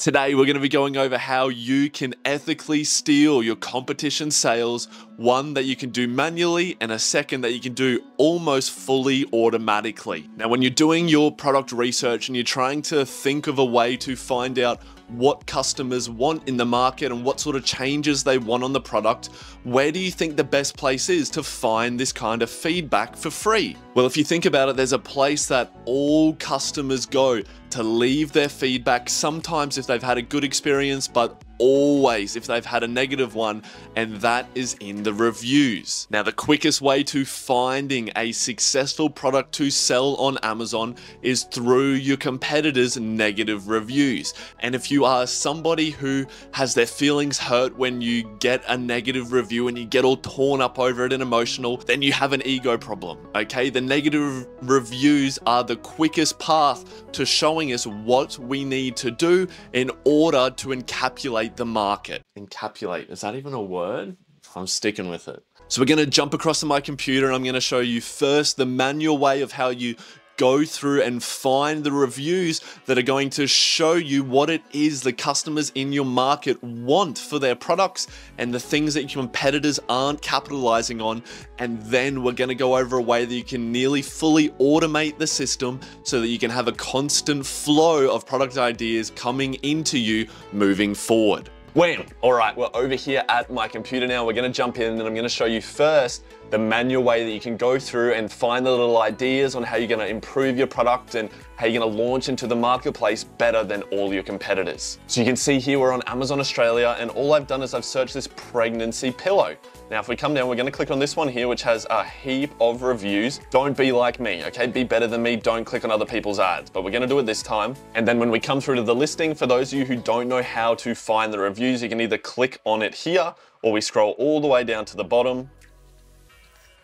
Today, we're going to be going over how you can ethically steal your competition sales, one that you can do manually, and a second that you can do almost fully automatically. Now, when you're doing your product research and you're trying to think of a way to find out what customers want in the market and what sort of changes they want on the product, where do you think the best place is to find this kind of feedback for free? Well, if you think about it, there's a place that all customers go to leave their feedback, sometimes if they've had a good experience, but always if they've had a negative one, and that is in the reviews. Now, the quickest way to finding a successful product to sell on Amazon is through your competitors' negative reviews. And if you are somebody who has their feelings hurt when you get a negative review and you get all torn up over it and emotional, then you have an ego problem, okay? The negative reviews are the quickest path to showing us what we need to do in order to encapsulate the market. Encapsulate, is that even a word? I'm sticking with it. So we're gonna jump across to my computer and I'm gonna show you first the manual way of how you go through and find the reviews that are going to show you what it is the customers in your market want for their products and the things that your competitors aren't capitalizing on. And then we're going to go over a way that you can nearly fully automate the system so that you can have a constant flow of product ideas coming into you moving forward. Wham! All right, we're over here at my computer now. We're gonna jump in and I'm gonna show you first the manual way that you can go through and find the little ideas on how you're gonna improve your product and how you're gonna launch into the marketplace better than all your competitors. So you can see here we're on Amazon Australia and all I've done is I've searched this pregnancy pillow. Now, if we come down, we're gonna click on this one here, which has a heap of reviews. Don't be like me, okay? Be better than me, don't click on other people's ads, but we're gonna do it this time. And then when we come through to the listing, for those of you who don't know how to find the reviews, you can either click on it here, or we scroll all the way down to the bottom,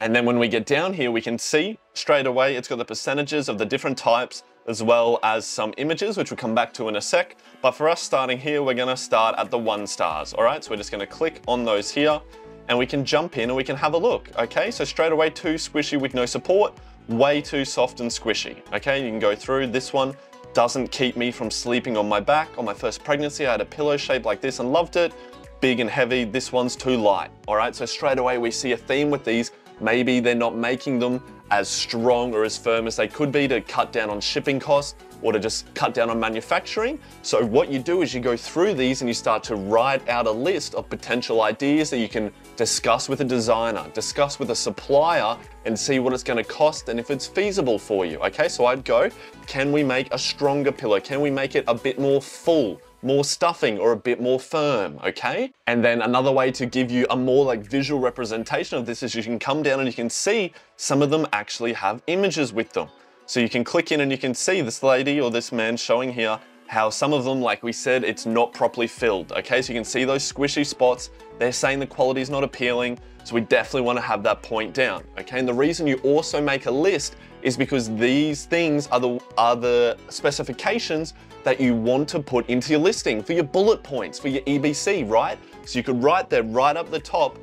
and then when we get down here, we can see straight away, it's got the percentages of the different types, as well as some images, which we'll come back to in a sec. But for us starting here, we're gonna start at the one stars. All right, so we're just gonna click on those here and we can jump in and we can have a look, okay? So straight away, too squishy with no support, way too soft and squishy, okay? You can go through this one, doesn't keep me from sleeping on my back. On my first pregnancy, I had a pillow shaped like this and loved it. Big and heavy, this one's too light, all right? So straight away, we see a theme with these. Maybe they're not making them as strong or as firm as they could be to cut down on shipping costs or to just cut down on manufacturing. So what you do is you go through these and you start to write out a list of potential ideas that you can discuss with a designer, discuss with a supplier and see what it's gonna cost and if it's feasible for you, okay? So I'd go, can we make a stronger pillow? Can we make it a bit more full? More stuffing or a bit more firm, okay? And then another way to give you a more like visual representation of this is you can come down and you can see some of them actually have images with them. So you can click in and you can see this lady or this man showing here how some of them, like we said, it's not properly filled, okay? So you can see those squishy spots. They're saying the quality is not appealing, so we definitely wanna have that point down, okay? And the reason you also make a list is because these things are the, are the specifications that you want to put into your listing for your bullet points, for your EBC, right? So you could write there right up the top,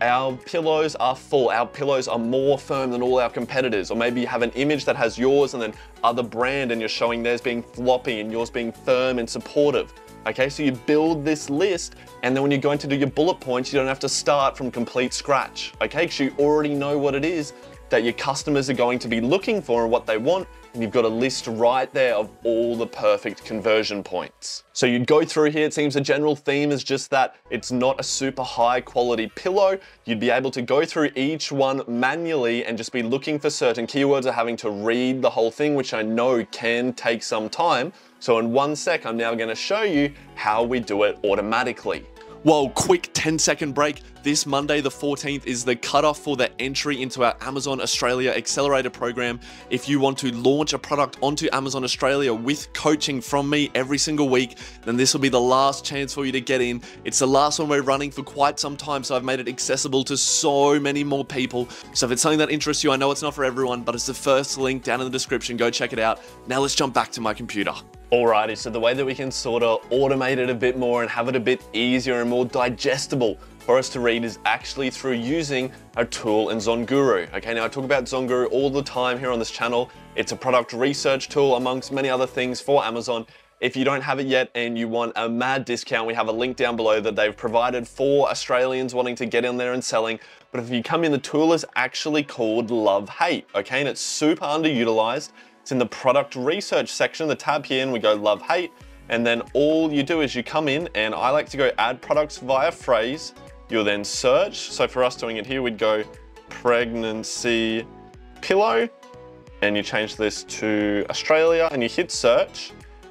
our pillows are full, our pillows are more firm than all our competitors. Or maybe you have an image that has yours and then other brand and you're showing theirs being floppy and yours being firm and supportive. Okay, so you build this list and then when you're going to do your bullet points, you don't have to start from complete scratch. Okay, because you already know what it is that your customers are going to be looking for and what they want, and you've got a list right there of all the perfect conversion points. So you'd go through here, it seems the general theme is just that it's not a super high quality pillow. You'd be able to go through each one manually and just be looking for certain keywords or having to read the whole thing, which I know can take some time. So in one sec, I'm now gonna show you how we do it automatically. Well, quick 10 second break. This Monday, the 14th, is the cutoff for the entry into our Amazon Australia Accelerator program. If you want to launch a product onto Amazon Australia with coaching from me every single week, then this will be the last chance for you to get in. It's the last one we're running for quite some time, so I've made it accessible to so many more people. So if it's something that interests you, I know it's not for everyone, but it's the first link down in the description. Go check it out. Now let's jump back to my computer. Alrighty, so the way that we can sort of automate it a bit more and have it a bit easier and more digestible for us to read is actually through using a tool in ZonGuru. Okay, now I talk about ZonGuru all the time here on this channel. It's a product research tool amongst many other things for Amazon. If you don't have it yet and you want a mad discount, we have a link down below that they've provided for Australians wanting to get in there and selling. But if you come in, the tool is actually called Love Hate, okay? And it's super underutilized. It's in the product research section, the tab here, and we go Love Hate. And then all you do is you come in and I like to go add products via phrase. You'll then search. So for us doing it here, we'd go pregnancy pillow and you change this to Australia and you hit search.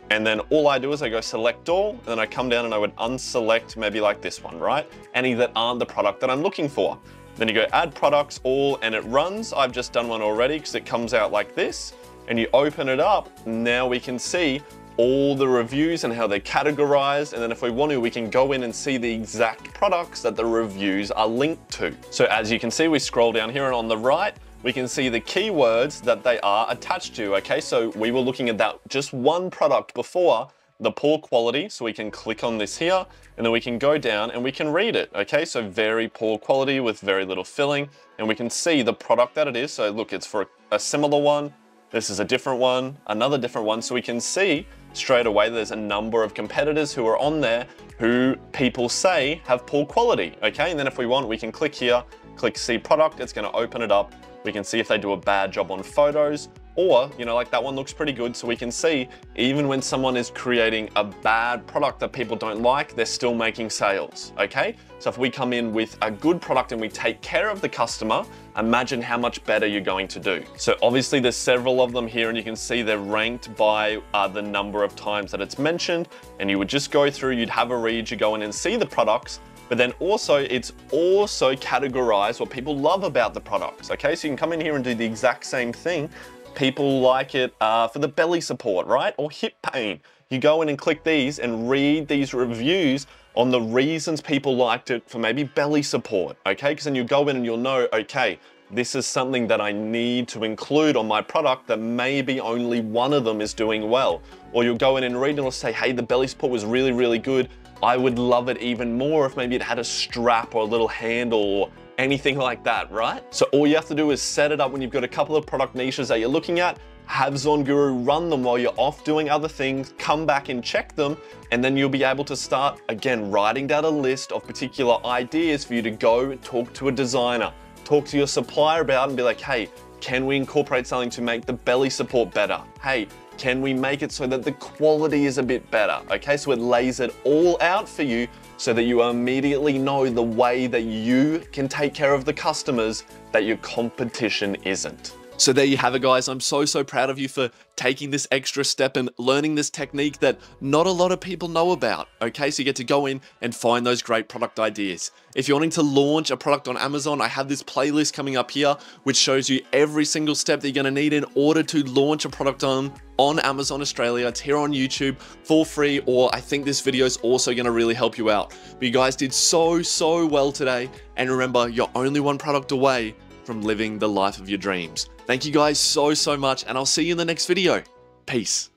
And then all I do is I go select all, and then I come down and I would unselect maybe like this one, right? Any that aren't the product that I'm looking for. Then you go add products all and it runs. I've just done one already because it comes out like this and you open it up. Now we can see all the reviews and how they're categorized. And then if we want to, we can go in and see the exact products that the reviews are linked to. So as you can see, we scroll down here and on the right, we can see the keywords that they are attached to, okay? So we were looking at that just one product before, the poor quality, so we can click on this here, and then we can go down and we can read it, okay? So very poor quality with very little filling, and we can see the product that it is. So look, it's for a similar one, this is a different one, another different one, so we can see straight away there's a number of competitors who are on there who people say have poor quality, okay? And then if we want, we can click here, click see product, it's gonna open it up, we can see if they do a bad job on photos or, you know, like that one looks pretty good. So we can see even when someone is creating a bad product that people don't like, they're still making sales, okay? So if we come in with a good product and we take care of the customer, imagine how much better you're going to do. So obviously there's several of them here and you can see they're ranked by uh, the number of times that it's mentioned. And you would just go through, you'd have a read, you go in and see the products but then also it's also categorized what people love about the products, okay? So you can come in here and do the exact same thing. People like it uh, for the belly support, right? Or hip pain. You go in and click these and read these reviews on the reasons people liked it for maybe belly support, okay? Because then you go in and you'll know, okay, this is something that I need to include on my product that maybe only one of them is doing well. Or you'll go in and read and it'll say, hey, the belly support was really, really good. I would love it even more if maybe it had a strap or a little handle or anything like that, right? So all you have to do is set it up when you've got a couple of product niches that you're looking at, have ZonGuru run them while you're off doing other things, come back and check them, and then you'll be able to start, again, writing down a list of particular ideas for you to go talk to a designer, talk to your supplier about and be like, hey, can we incorporate something to make the belly support better? Hey, can we make it so that the quality is a bit better? Okay, so it lays it all out for you so that you immediately know the way that you can take care of the customers that your competition isn't. So there you have it guys, I'm so so proud of you for taking this extra step and learning this technique that not a lot of people know about, okay? So you get to go in and find those great product ideas. If you're wanting to launch a product on Amazon, I have this playlist coming up here which shows you every single step that you're gonna need in order to launch a product on on Amazon Australia. It's here on YouTube for free, or I think this video is also gonna really help you out. But you guys did so, so well today. And remember, you're only one product away from living the life of your dreams. Thank you guys so, so much, and I'll see you in the next video. Peace.